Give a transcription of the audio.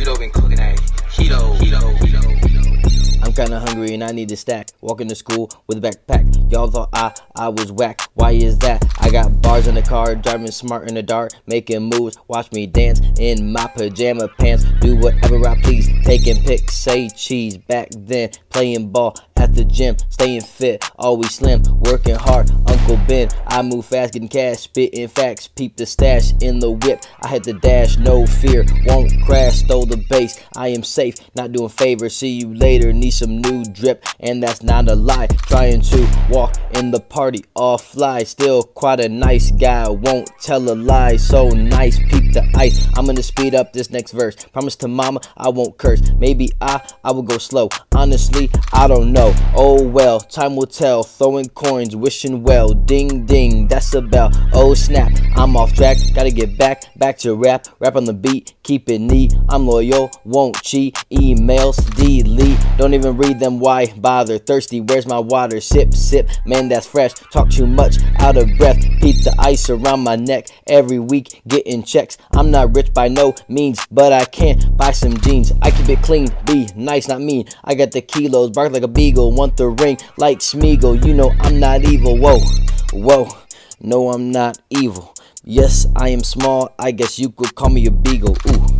Been cooking. I'm kinda hungry and I need a stack. Walking to school with a backpack. Y'all thought I I was whack. Why is that? I got bars in the car, driving smart in the dark, making moves. Watch me dance in my pajama pants. Do whatever I please. Taking pics, say cheese. Back then, playing ball at the gym, staying fit, always slim, working hard. I move fast, getting cash, spitting facts. Peep the stash in the whip. I had the dash, no fear, won't crash. Stole the base. I am safe, not doing favors. See you later. Need some new drip, and that's not a lie. Trying to walk in the party, all fly. Still quite a nice guy, won't tell a lie. So nice, peep the ice. I'm gonna speed up this next verse. Promise to mama I won't curse. Maybe I I will go slow. Honestly, I don't know. Oh well, time will tell. Throwing coins, wishing well. Ding ding, that's a bell. Oh snap, I'm off track. Gotta get back, back to rap. Rap on the beat, keep it neat. I'm loyal, won't cheat. Emails, delete. Don't even read them, why bother? Thirsty, where's my water? Sip, sip, man, that's fresh. Talk too much, out of breath. Peep the ice around my neck. Every week, getting checks. I'm not rich by no means, but I can't buy some jeans. I keep it clean, be nice, not mean. I got the kilos, bark like a beagle. Want the ring like Smeagol. You know I'm not evil. Whoa, whoa. No, I'm not evil. Yes, I am small. I guess you could call me a beagle. Ooh.